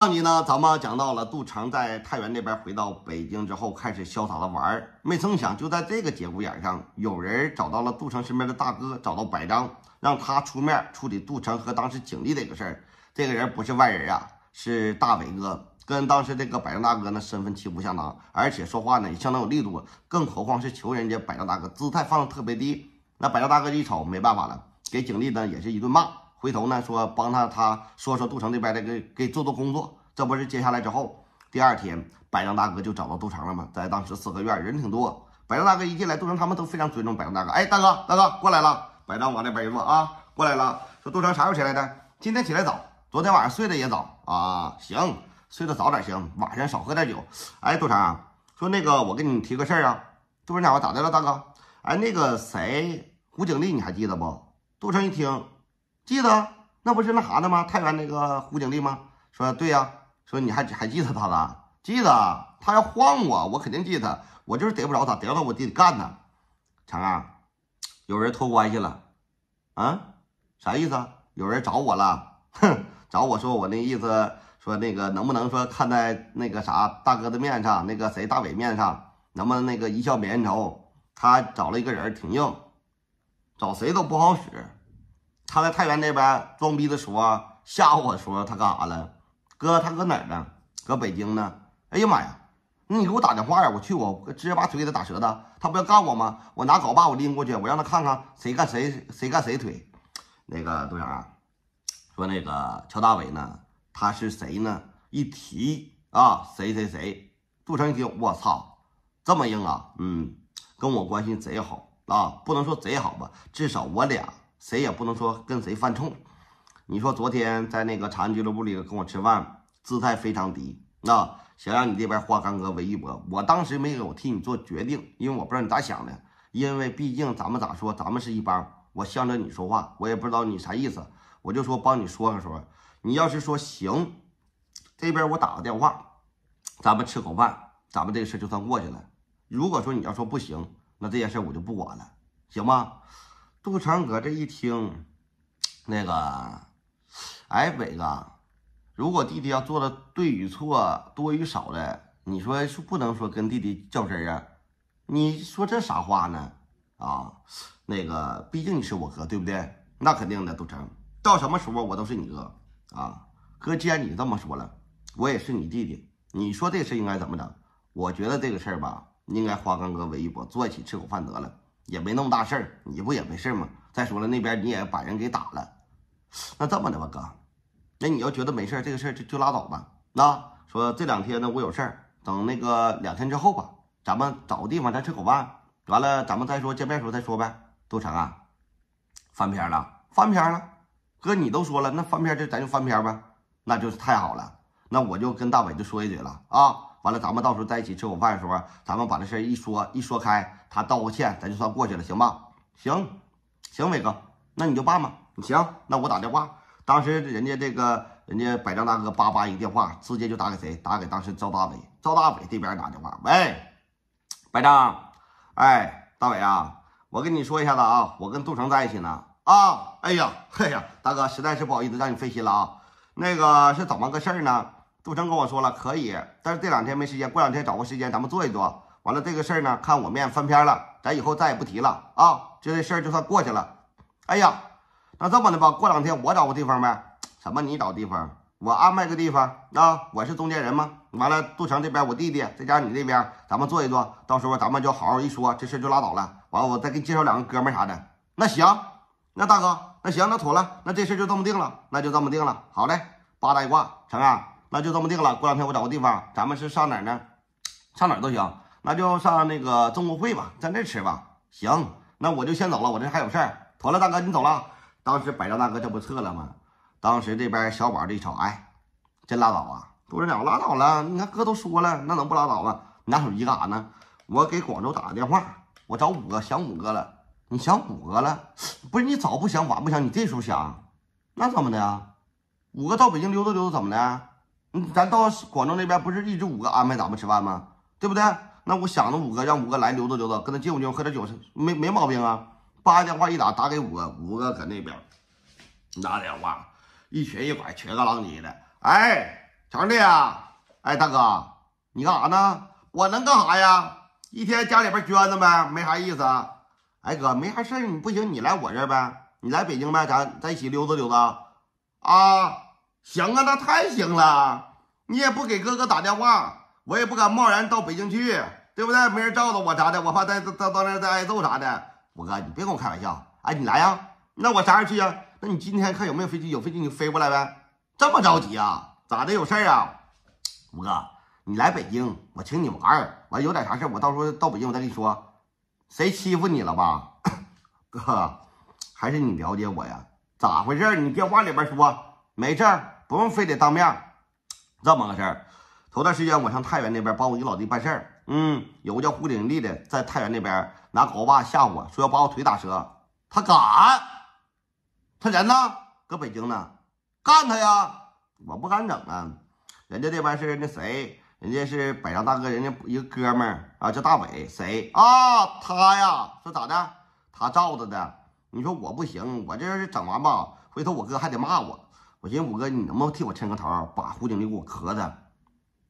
上集呢，咱们讲到了杜成在太原那边回到北京之后，开始潇洒的玩儿。没成想，就在这个节骨眼上，有人找到了杜成身边的大哥，找到百张，让他出面处理杜成和当时景丽这个事儿。这个人不是外人啊，是大伟哥，跟当时这个百张大哥呢身份旗鼓相当，而且说话呢也相当有力度。更何况是求人家百张大哥，姿态放的特别低。那百张大哥一瞅，没办法了，给景丽呢也是一顿骂。回头呢说帮他他说说杜成这边的给给做做工作。这不是接下来之后，第二天百丈大哥就找到杜成了吗？在当时四合院人挺多，百丈大哥一进来，杜成他们都非常尊重百丈大哥。哎，大哥大哥过来了，百丈往那边一坐啊，过来了。说杜成啥时候起来的？今天起来早，昨天晚上睡得也早啊。行，睡得早点行，晚上少喝点酒。哎，杜成说那个我跟你提个事儿啊。杜成讲咋的了，大哥？哎，那个谁胡景丽你还记得不？杜成一听，记得，那不是那啥的吗？太原那个胡景丽吗？说对呀。说你还还记得他了？记得，他要晃我，我肯定记得。我就是逮不着他，逮着他我得干他。成啊，有人托关系了啊？啥意思？有人找我了？哼，找我说我那意思，说那个能不能说看在那个啥大哥的面上，那个谁大伟面上，能不能那个一笑泯恩仇？他找了一个人挺硬，找谁都不好使。他在太原那边装逼的时候吓唬我说他干啥了？哥，他搁哪儿呢？搁北京呢。哎呀妈呀，那你给我打电话呀！我去，我直接把腿给他打折的。他不要干我吗？我拿镐把我拎过去，我让他看看谁干谁，谁干谁腿。那个杜阳啊，说那个乔大伟呢？他是谁呢？一提啊，谁谁谁？杜成一听，我操，这么硬啊！嗯，跟我关系贼好啊，不能说贼好吧，至少我俩谁也不能说跟谁犯冲。你说昨天在那个长安俱乐部里跟我吃饭，姿态非常低，那想让你这边花干戈为玉帛，我当时没有替你做决定，因为我不知道你咋想的，因为毕竟咱们咋说，咱们是一帮，我向着你说话，我也不知道你啥意思，我就说帮你说说，你要是说行，这边我打个电话，咱们吃口饭，咱们这个事就算过去了。如果说你要说不行，那这件事我就不管了，行吗？杜成哥这一听，那个。哎，伟哥，如果弟弟要做的对与错、多与少的，你说是不能说跟弟弟较真啊？你说这啥话呢？啊，那个，毕竟你是我哥，对不对？那肯定的，杜成。到什么时候我都是你哥啊！哥，既然你这么说了，我也是你弟弟。你说这事应该怎么整？我觉得这个事儿吧，应该花干哥为一波，坐一起吃口饭得了，也没那么大事儿。你不也没事吗？再说了，那边你也把人给打了。那这么的吧，哥，那你要觉得没事这个事儿就就拉倒吧。那说这两天呢，我有事儿，等那个两天之后吧，咱们找个地方咱吃口饭，完了咱们再说见面时候再说呗。都成啊，翻篇了，翻篇了，哥你都说了，那翻篇就咱就翻篇呗，那就是太好了。那我就跟大伟就说一嘴了啊，完了咱们到时候在一起吃口饭的时候，咱们把这事儿一说一说开，他道个歉，咱就算过去了，行吧？行，行，伟哥，那你就办吧。行，那我打电话。当时人家这个人家百丈大哥叭叭一个电话，直接就打给谁？打给当时赵大伟。赵大伟这边打电话，喂，百丈，哎，大伟啊，我跟你说一下子啊，我跟杜成在一起呢。啊，哎呀，嘿呀，大哥，实在是不好意思让你费心了啊。那个是怎么个事儿呢？杜成跟我说了，可以，但是这两天没时间，过两天找个时间咱们坐一坐。完了这个事儿呢，看我面翻篇了，咱以后再也不提了啊，这事儿就算过去了。哎呀。那这么的吧，过两天我找个地方呗。什么？你找地方？我安排个地方啊！我是中间人吗？完了，杜成这边我弟弟，再加上你这边，咱们坐一坐，到时候咱们就好好一说，这事就拉倒了。完了，我再给你介绍两个哥们啥的。那行，那大哥，那行，那妥了，那这事就这么定了，那就这么定了。好嘞，八大一挂，成啊，那就这么定了。过两天我找个地方，咱们是上哪儿呢？上哪儿都行，那就上那个中国会吧，在那吃吧。行，那我就先走了，我这还有事儿。妥了，大哥，你走了。当时百丈大哥这不撤了吗？当时这边小宝这一瞅，哎，真拉倒啊！杜人讲拉倒了，你看哥都说了，那能不拉倒吗？你拿手机干啥呢？我给广州打个电话，我找五哥，想五哥了。你想五哥了？不是你早不想晚不想，你这时候想，那怎么的？五哥到北京溜达溜达怎么的？嗯，咱到广州那边不是一直五哥安排咱们吃饭吗？对不对？那我想着五哥让五哥来溜达溜达，跟他敬酒喝点酒，没没毛病啊。把电话一打，打给五个，五个搁那边拿电话，一瘸一拐，瘸个狼藉的。哎，成的呀。哎，大哥，你干啥呢？我能干啥呀？一天家里边捐着呗，没啥意思。哎哥，没啥事儿，你不行，你来我这儿呗，你来北京呗，咱咱一起溜达溜达。啊，行啊，那太行了。你也不给哥哥打电话，我也不敢贸然到北京去，对不对？没人罩着我啥的，我怕再到到那再挨揍啥的。五哥，你别跟我开玩笑。哎，你来呀？那我啥时候去呀？那你今天看有没有飞机？有飞机你飞过来呗。这么着急啊？咋的？有事啊？五哥，你来北京，我请你玩儿。完有点啥事我到时候到北京我再跟你说。谁欺负你了吧，哥？还是你了解我呀？咋回事？你电话里边说没事儿，不用非得当面。这么个事儿，头段时间我上太原那边帮我一老弟办事儿。嗯，有个叫胡景丽的在太原那边拿镐把吓唬我说要把我腿打折。他敢？他人呢？搁北京呢？干他呀！我不敢整啊。人家这边是那谁，人家是百丈大哥，人家一个哥们儿啊，叫大伟。谁啊？他呀？说咋的？他罩着的。你说我不行，我这要是整完吧，回头我哥还得骂我。我寻思五哥，你能不能替我签个头，把胡经理给我磕的？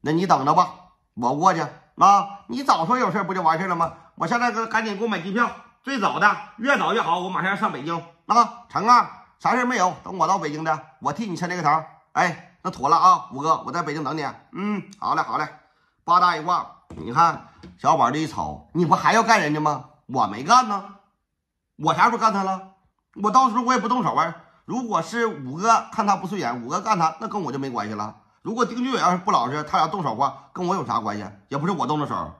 那你等着吧，我过去啊。你早说有事不就完事了吗？我现在哥赶紧给我买机票，最早的越早越好，我马上要上北京啊。成啊，啥事没有？等我到北京的，我替你签这个头。哎，那妥了啊，五哥，我在北京等你。嗯，好嘞，好嘞。八大一挂，你看小宝这一瞅，你不还要干人家吗？我没干呢。我啥时候干他了？我到时候我也不动手啊。如果是五哥看他不顺眼，五哥干他，那跟我就没关系了。如果丁俊伟要是不老实，他俩动手话，跟我有啥关系？也不是我动的手。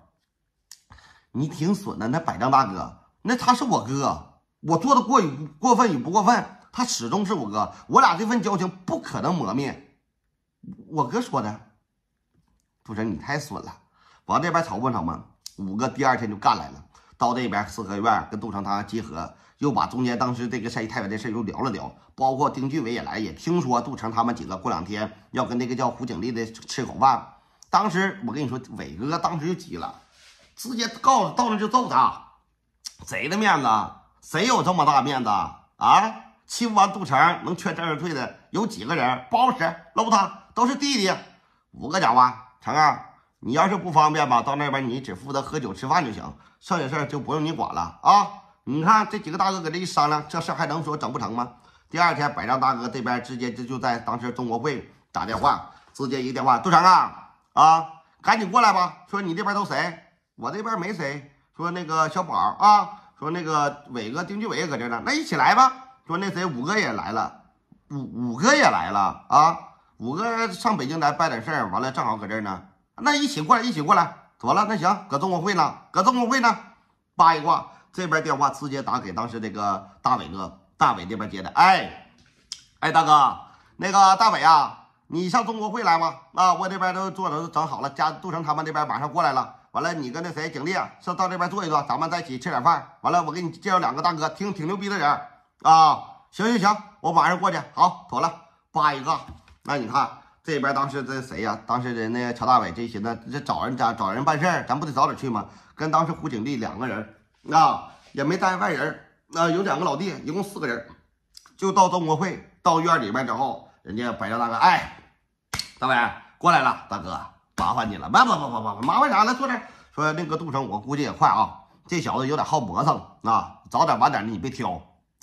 你挺损的，那百丈大哥，那他是我哥，我做的过与过分与不过分，他始终是我哥，我俩这份交情不可能磨灭。我哥说的，杜成你太损了，往这边瞅吧瞅吧。五哥第二天就干来了。到这边四合院跟杜成他集合，又把中间当时这个山西太原的事又聊了聊，包括丁俊伟也来，也听说杜成他们几个过两天要跟那个叫胡景丽的吃口饭。当时我跟你说，伟哥当时就急了，直接告诉到那就揍他，谁的面子？谁有这么大面子啊？欺负完杜成能全身而退的有几个人？不好使，搂他都是弟弟。五个讲话，成啊，你要是不方便吧，到那边你只负责喝酒吃饭就行。剩下事就不用你管了啊！你看这几个大哥搁这一商量，这事还能说整不成吗？第二天，百丈大哥这边直接就就在当时中国会打电话，直接一个电话，杜成啊啊，赶紧过来吧！说你这边都谁？我这边没谁。说那个小宝啊，说那个伟哥丁俊伟搁这呢，那一起来吧。说那谁五哥也来了，五五哥也来了啊！五哥上北京来办点事儿，完了正好搁这呢，那一起过来，一起过来。妥了，那行，搁中国会呢，搁中国会呢。八一挂，这边电话直接打给当时这个大伟哥，大伟这边接的。哎，哎，大哥，那个大伟啊，你上中国会来吗？啊，我这边都做的都整好了，家杜成他们那边马上过来了。完了，你跟那谁景丽上到这边坐一坐，咱们在一起吃点饭。完了，我给你介绍两个大哥，挺挺牛逼的人啊。行行行，我马上过去。好，妥了，八一个。那你看。这边当时这谁呀？当时人那乔大伟这寻思，这找人家找人办事儿，咱不得早点去吗？跟当时胡景丽两个人啊，也没带外人，啊，有两个老弟，一共四个人，就到中国会到院里面之后，人家白家大哥，哎，大伟过来了，大哥麻烦你了，不不不不不，麻烦啥？来坐这。说那个杜成，我估计也快啊，这小子有点好磨蹭啊，早点晚点的你别挑。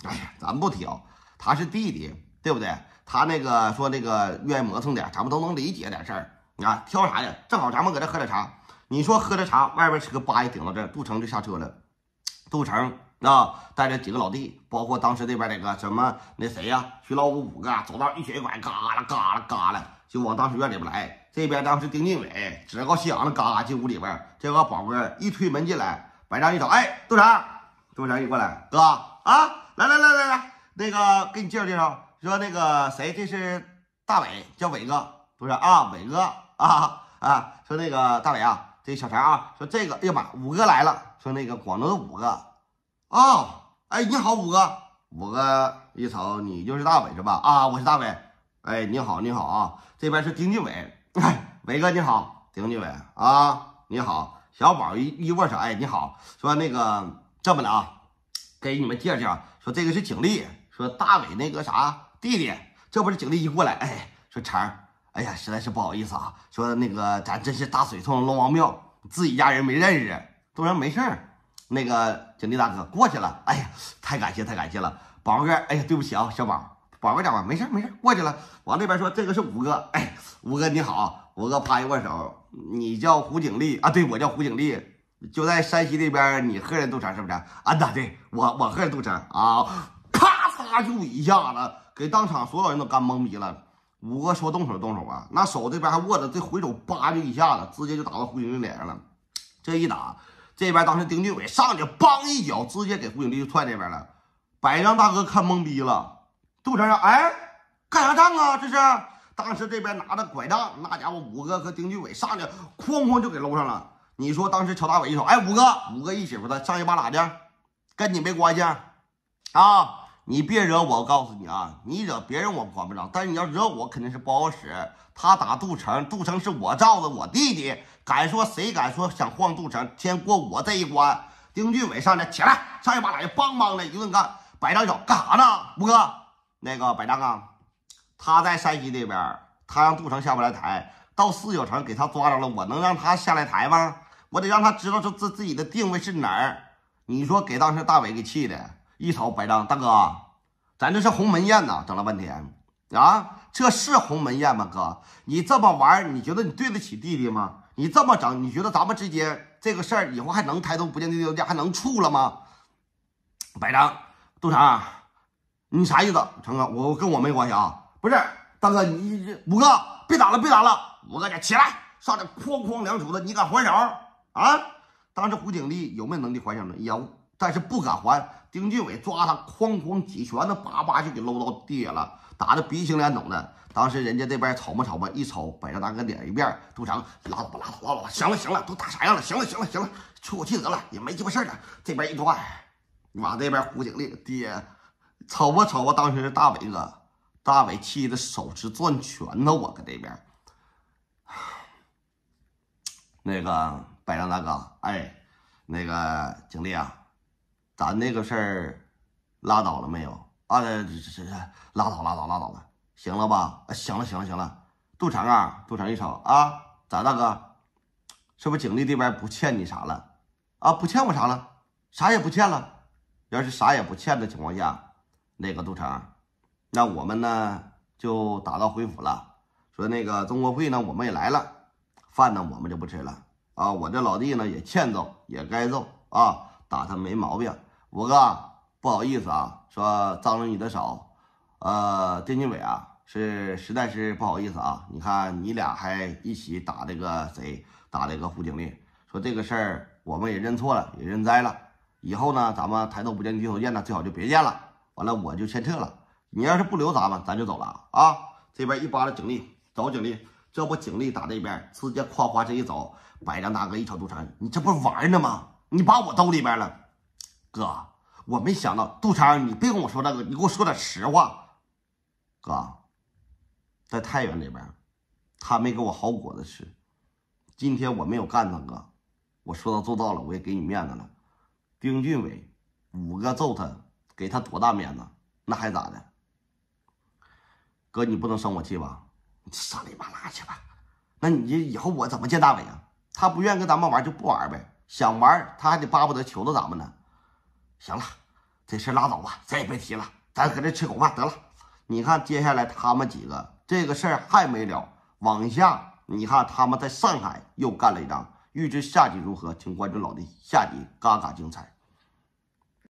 哎呀，咱不挑，他是弟弟，对不对？他那个说那个愿意磨蹭点，咱们都能理解点事儿啊。挑啥呀？正好咱们搁这喝点茶。你说喝着茶，外边车叭一顶到这，杜成就下车了。杜成啊，带着几个老弟，包括当时这边那个什么那谁呀，徐老五五个，走道一瘸一拐，嘎啦嘎啦嘎啦，就往当时院里边来。这边当时丁进伟趾高气扬的嘎进屋里边，这个宝哥一推门进来，白丈一瞅，哎，杜成，杜成一过来，哥啊，来来来来来，那个给你介绍介绍。说那个谁，这是大伟，叫伟哥，不是啊，伟哥啊啊。说那个大伟啊，这小陈啊，说这个，哎呀妈，五哥来了。说那个广州的五哥啊，哎，你好，五哥。五哥一瞅，你就是大伟是吧？啊，我是大伟。哎，你好，你好啊，这边是丁俊伟。伟哥你好，丁俊伟啊，你好。小宝一一握手，哎，你好。说那个这么的啊，给你们介绍介绍。说这个是景丽，说大伟那个啥。弟弟，这不是警力一过来，哎，说成儿，哎呀，实在是不好意思啊，说那个咱这是大水冲龙王庙，自己家人没认识。杜成没事儿，那个警力大哥过去了。哎呀，太感谢太感谢了，宝哥，哎呀，对不起啊，小宝，宝哥讲话没事没事，过去了。往那边说这个是五哥，哎，五哥你好，五哥啪一握手，你叫胡景力啊？对，我叫胡景力，就在山西那边，你喝人杜成是不是？啊，那对我我喝人杜成啊，啪嚓就一下子给当场所有人都干懵逼了。五哥说动手动手啊，那手这边还握着，这回手叭就一下子，直接就打到胡景丽脸上了。这一打。这边当时丁俊伟上去，梆一脚，直接给胡景丽就踹这边了。百丈大哥看懵逼了，杜成说，哎，干啥仗啊？这是当时这边拿着拐杖，那家伙五哥和丁俊伟上去，哐哐就给搂上了。你说当时乔大伟一瞅，哎，五哥，五哥一媳妇子上一把哪去？跟你没关系啊！你别惹我，我告诉你啊，你惹别人我管不着，但是你要惹我，肯定是不好使。他打杜成，杜成是我罩子，我弟弟。敢说谁敢说想晃杜成，先过我这一关。丁俊伟上来，起来，上一把来，梆梆的一顿干。百丈一瞅，干啥呢？五哥，那个百丈啊，他在山西那边，他让杜成下不来台，到四九城给他抓着了，我能让他下来台吗？我得让他知道这自自己的定位是哪儿。你说给当时大伟给气的，一瞅百张大哥，咱这是鸿门宴呐，整了半天啊，这是鸿门宴吗？哥，你这么玩，你觉得你对得起弟弟吗？你这么整，你觉得咱们之间这个事儿以后还能抬头不见低头见，还能处了吗？百张，杜成，你啥意思？成哥，我跟我没关系啊。不是大哥，你五哥别打了，别打了。五哥，你起来，上来哐哐两杵子，你敢还手啊？当时胡景丽有没有能力还手呢？有，但是不敢还。丁俊伟抓他，哐哐几拳子，叭叭就给搂到地下了，打的鼻青脸肿的。当时人家这边瞅吧瞅吧，一瞅百丈大哥脸一变，杜成拉倒吧拉倒拉倒吧，行了行了，都打啥样了？行了行了行了，出口气得了，也没鸡巴事儿了。这边一转，往这边胡景丽爹，瞅吧瞅吧，当时是大伟哥，大伟气的手直攥拳头，我搁这边。那个百丈大哥，哎，那个景丽啊，咱那个事儿拉倒了没有？啊，这这这拉倒拉倒拉倒了。行了吧？行了，行了，行了。杜成啊，杜成一瞅啊，咋大哥？是不是景丽这边不欠你啥了？啊，不欠我啥了？啥也不欠了。要是啥也不欠的情况下，那个杜成，那我们呢就打道回府了。说那个中国会呢，我们也来了，饭呢我们就不吃了啊。我这老弟呢也欠揍，也该揍啊，打他没毛病。五哥，不好意思啊，说脏了你的手。呃，丁俊伟啊。是实在是不好意思啊！你看你俩还一起打这个谁？打这个胡经理，说这个事儿我们也认错了，也认栽了。以后呢，咱们抬头不见低头见呢，最好就别见了。完了，我就先撤了。你要是不留咱们，咱就走了啊！这边一扒拉警力，走警力，这不警力打这边，直接夸夸这一走。百丈大哥一瞅杜成，你这不玩呢吗？你把我兜里边了，哥，我没想到杜成，你别跟我说那个，你给我说点实话，哥。在太原那边，他没给我好果子吃。今天我没有干他哥，我说到做到了，我也给你面子了。丁俊伟五哥揍他，给他多大面子？那还咋的？哥，你不能生我气吧？你上里巴拉去吧。那你以后我怎么见大伟啊？他不愿跟咱们玩就不玩呗，想玩他还得巴不得求着咱们呢。行了，这事拉倒吧，咱也别提了，咱搁这吃口饭得了。你看接下来他们几个。这个事儿还没了，往下你看他们在上海又干了一仗，预知下集如何，请关注老弟，下集嘎嘎精彩。